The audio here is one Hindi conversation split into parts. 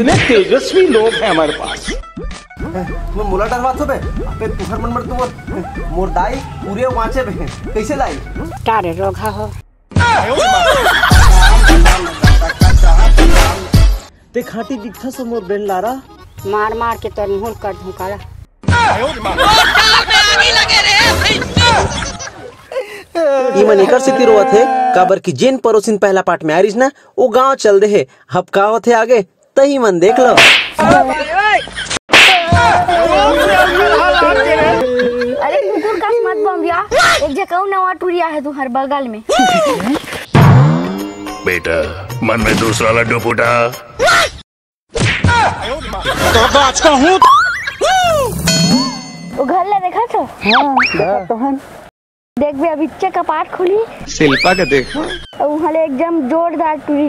इतने तेजस्वी लोग हैं हमारे पास। तुम मुला डरवा तो बे अबे तुहर मन मर तुम मोर दाई पूरे वांचे बे कैसे लाई? तारे रोगा हो। ते खाटी दिखा सो मोर बेन लारा। मार मार के तोर मुँह कर दूँ काला ई मन एकर से रोवत है काबर की जेन पड़ोसिन पहला पार्ट में आरिस ना वो गाँव चल रहे हब का होते आगे तही मन देख लो। अरे कुकुर का मत बम एक जगह नवा टूरिया है तू हर बगल में। बेटा मन में दूसरा लड्डू फूटा। तो आज का वो घर ले देखा तो? हाँ तो हम देख भी अभी इच्छा कपाट खुली। शिल्पा का देखो। वहाँ एकदम जोरदार टूरी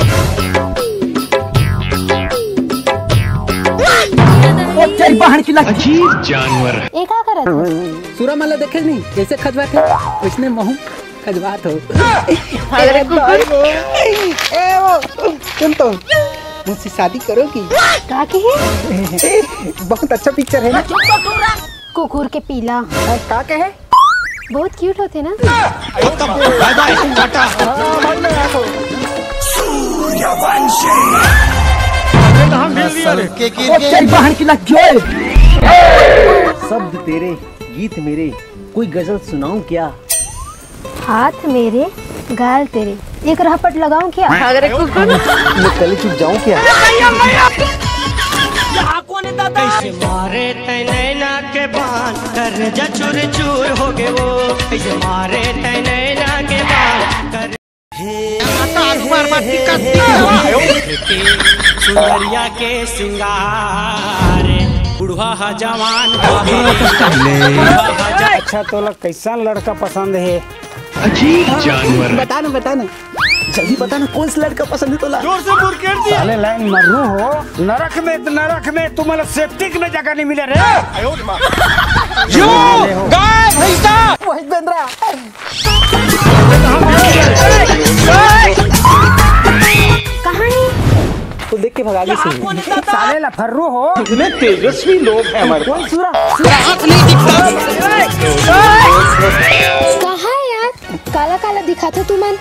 जानवर ये क्या करत है? सूरा माला देखे नहीं? जैसे खजवात है? उसने महू खजवात हो। ए वो। सुन तो मुझसे शादी करोगी। का के है? बहुत अच्छा पिक्चर है ना? कुकुर के पीला। और का कहे बहुत क्यूट होते ना। शब्द तेरे गीत मेरे कोई गज़ल सुनाऊं क्या? हाथ मेरे गाल तेरे एक रहपट लगाऊँ क्या? मैं कल चुप जाऊँ क्या? मारे तैनैना के बाल? कर जा चूर चूर हो गए वो मारे तैनैना के बाल? कर सुंदरिया के सिंगारे बुढ़वा हा जवान अच्छा तो लग कैसा लड़का पसंद है? अजीब जानवर। बता ना बता ना जल्दी बता ना कौन सा लड़का पसंद है तोला? साले लाइन मरू हो। नरक में नरक में तुम्हारा सेप्टिक में जगह नहीं मिले रे। वही बेंद्रा। कहानी? तो देख के भगा सही साले लफर्रू हो। इतने तेजस्वी लोग हैं हमारे पास। कहा है यार? काला काला दिखा था तू मन।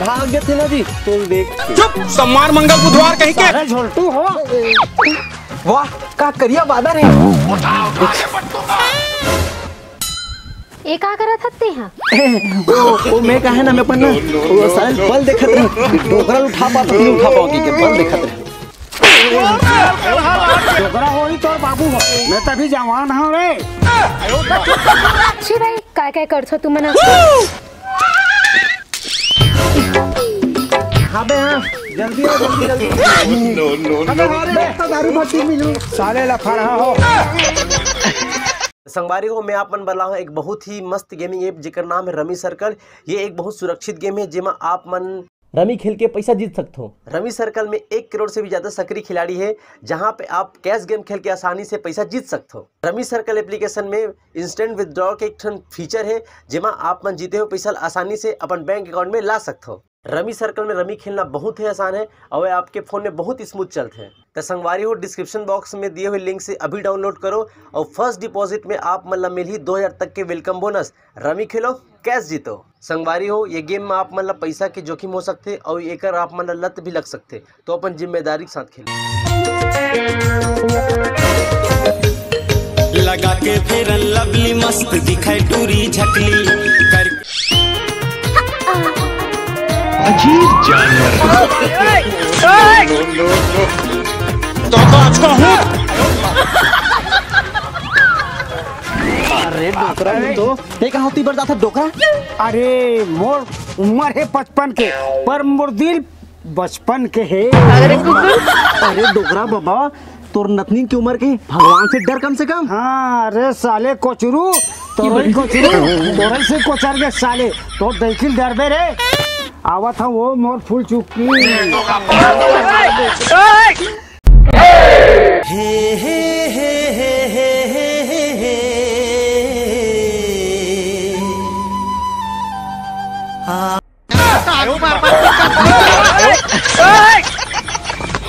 भाग गए थे ना जी तो देख। चुप सम्मान मंगल बुधवार कहीं के? झोलटू हो। वाह का करिया बादर है। ये का करा थकते हैं वो वो मैं कहा ना मैं पन्ना वो साले बल देखत रहे। डोकरा उठा पा तो नहीं उठा पाओगी के बल देखत रहे? डोकरा हो ही तो बाबू हो। मैं तभी जवान हूँ रे। छी भाई काय काय करछो तू मना? हाँ बे हाँ। जल्दी आओ जल्दी जल्दी। नो नो नो तो दारू भट्टी मिलू। साले लफड़ा हो। संगवारी को मैं आपन बला हूँ एक बहुत ही मस्त गेमिंग ऐप जेकर नाम है रमी सर्कल। ये एक बहुत सुरक्षित गेम है जेमा आप मन रमी खेल के पैसा जीत सकते। हो रमी सर्कल में एक करोड़ से भी ज़्यादा सक्रिय खिलाड़ी है जहाँ पे आप कैश गेम खेल के आसानी से पैसा जीत सकते। हो रमी सर्कल एप्लीकेशन में इंस्टेंट विदड्रॉ के एक फीचर है जेमा आप मन जीते हुए पैसा आसानी से अपन बैंक अकाउंट में ला सकते। हो रमी सर्कल में रमी खेलना बहुत ही आसान है और आपके फ़ोन में बहुत स्मूथ चलते हैं। तो संगवारी हो डिस्क्रिप्शन बॉक्स में दिए हुए लिंक से अभी डाउनलोड करो और फ़र्स्ट डिपॉजिट में आप मतलब मिल ही दो हज़ार तक के वेलकम बोनस रमी खेलो, कैश जीतो। संगवारी हो, ये गेम में आप मतलब पैसा के जोखिम हो सकते और एक आप मतलब लत भी लग सकते तो अपन ज़िम्मेदारी के साथ खेलो। लगा के फिर लवली मस्त दिखाई टूरी झकली। जानवर। अरे डोकरा तो ये कहा होती बरदा था डोकरा। अरे मोर उम्र है पचपन के पर मोर दिल बचपन के है। अरे डोकरा बाबा तोर नतनी की उम्र के भगवान से डर कम से कम। हाँ अरे साले कोचरू तोरई कोचरू तोरई से कोचर के साले तो देखिल डरबे रे। आवत था वो मोर फूल चुकी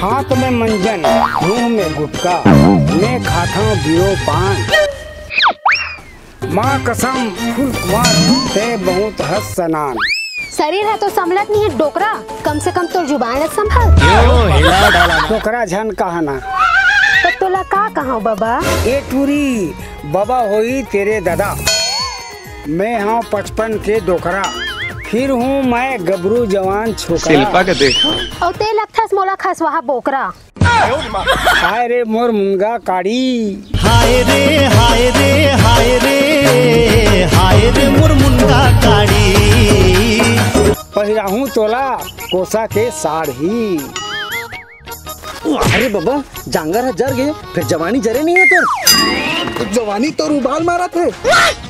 हाथ में मंजन मुँह में गुटका। मैं खाता हूँ बियो पान। माँ कसम फुल कुमार ते बहुत हस सनान। शरीर है तो संभलत नहीं है डोकरा। कम से कम तो ज़ुबान संभल। टोकरा झन कहना। तो तोला का कहा बाबा? ए टूरी बाबा होई तेरे दादा। मैं हूँ पचपन के डोकरा। फिर हूँ मैं गबरू जवान छोकरा। शिल्पा के देखो। और ते लगथा मोला खसवाहा बोकरा। हाय रे मोर मुंगा काड़ी। हाय रे हाय रे हाय रे हाय रे मुरमुंडा काड़ी। पहिराहूँ तोला कोसा के साड़ी। अरे बाबा जांगर है जर गए फिर जवानी जरे नहीं है तोर। जवानी तो उबाल मारा थे।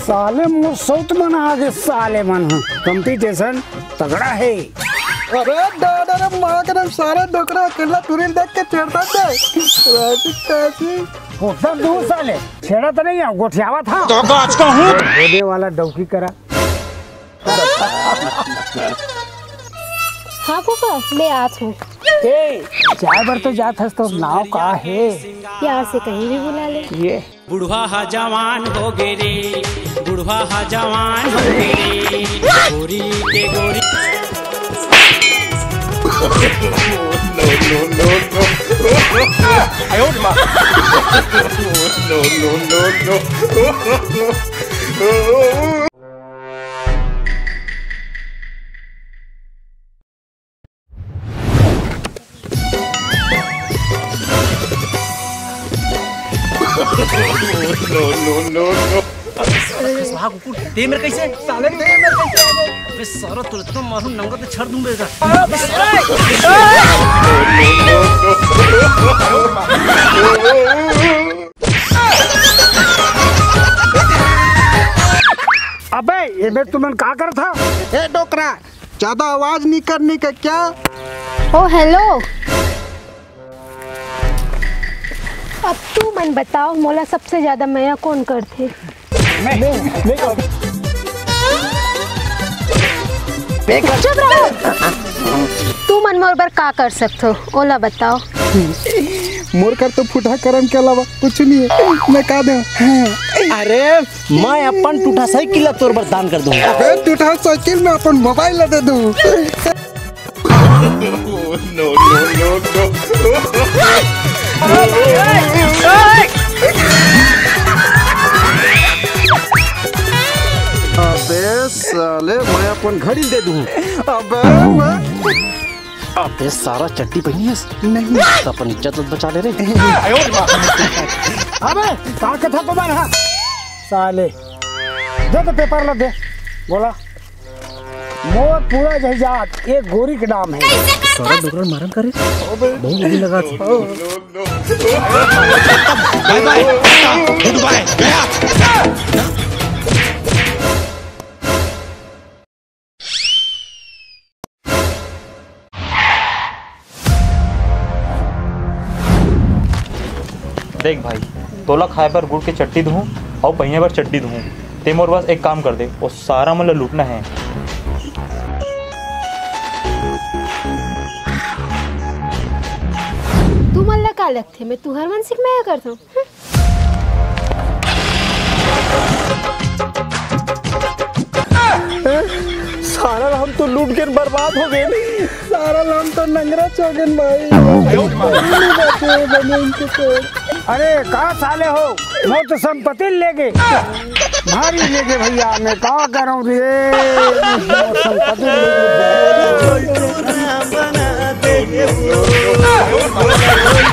साले मोर सौत मन आगे साले मन। कंपटीशन तगड़ा है। अरे डर अरे माँ के नाम सारा डोकरा अकेला टूरी देख के चढ़ता थे। कैसी होता दो साले। छेड़ा तो नहीं है गोठियावा था। तो आज का हूँ। होने वाला डौकी करा। हाँ फूफा ले आज हूँ ए चाय बर तो जात हस तो नाव का है प्यार से कहीं भी बुला ले ये बुढ़वा हा जवान हो गे रे बुढ़वा हा जवान हो गे रे गोरी के गोरी दे मेरे कैसे साले दे मेरे कैसे अबे सारा तुरंत मारू नंगा तो छड़ दूँ बेटा अबे ये बे तुमन का कर था? ए डोकरा ज़्यादा आवाज़ नहीं करने का क्या? ओ हेलो। अब तू मन बताओ मोला सबसे ज़्यादा मया कौन चुप रहो। तू मन मोर बर का कर सकथो? ओला बताओ। मोर कर तो फुटा करम के अलावा कुछ नहीं है। मैं का दे अरे मैं अपन टूटा साइकिल तोर बर दान कर दूँगा अबे टूटा साइकिल में अपन मोबाइल दे दूँ। अबे साले मैं अपन घड़ी दे दूँ। अबे अबे सारा चट्टी पहनी है? नहीं। तो अपन इज़्ज़त बचा ले रे अबे का कथा बना साले दे तो पेपर ला दे। बोला। मोर पूरा जहाजात एक गोरी के नाम है। सारा डोकरा मारम करे? बहुत गोली लगा थी बाय बाय। गुड बाय गया देख भाई तोला खाए पर गुड़ के चट्टी दूँ और पहिए पर चट्टी दूँ। ते मोर बस एक काम कर दे वो सारा मतलब लूटना है। तू मन ला का लगथे मैं तू हर मन सिख मैं करथो हम्म। सारा हम तो लूट के बर्बाद हो गए। सारा हम तो नंगरा चौगन भाई। अरे कहा साले हो? मैं तो संपत्ति ले गए। भारी ले गए भैया मैं कहा करूँ रे? संपत्ति ले गए।